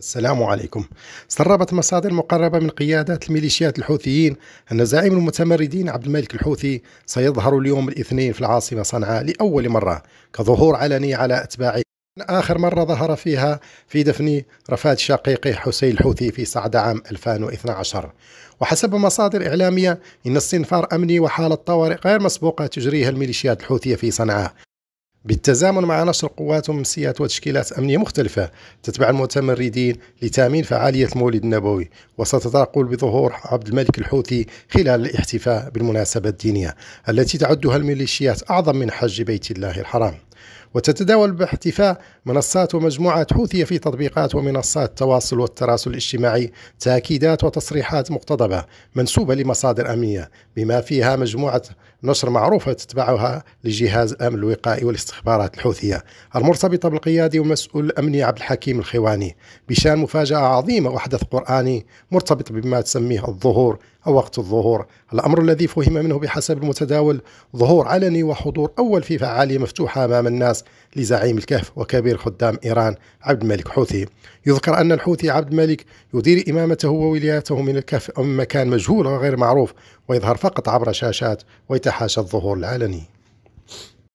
السلام عليكم. سربت مصادر مقربة من قيادات الميليشيات الحوثيين أن زعيم المتمردين عبد الملك الحوثي سيظهر اليوم الاثنين في العاصمة صنعاء لأول مرة كظهور علني على أتباعه آخر مرة ظهر فيها في دفن رفاد شقيقه حسين الحوثي في صعد عام 2012 وحسب مصادر إعلامية إن استنفار أمني وحالة طوارئ غير مسبوقة تجريها الميليشيات الحوثية في صنعاء. بالتزامن مع نشر قوات ومسيات وتشكيلات أمنية مختلفة تتبع المتمردين لتأمين فعالية المولد النبوي وستتقول بظهور عبد الملك الحوثي خلال الاحتفاء بالمناسبة الدينية التي تعدها الميليشيات أعظم من حج بيت الله الحرام. وتتداول باحتفاء منصات ومجموعات حوثية في تطبيقات ومنصات التواصل والتراسل الاجتماعي تأكيدات وتصريحات مقتضبة منسوبة لمصادر أمنية بما فيها مجموعة نشر معروفة تتبعها لجهاز الأمن الوقائي والاستخبارات الحوثية. المرتبطة بالقيادي والمسؤول الأمني عبد الحكيم الخواني بشان مفاجأة عظيمة وحدث قرآني مرتبط بما تسميه الظهور وقت الظهور. الأمر الذي فهم منه بحسب المتداول ظهور علني وحضور أول في فعالية مفتوحة أمام الناس لزعيم الكهف وكبير خدام إيران عبد الملك حوثي. يذكر أن الحوثي عبد الملك يدير إمامته وولايته من الكهف من مكان مجهول وغير معروف ويظهر فقط عبر شاشات ويتحاشى الظهور العلني.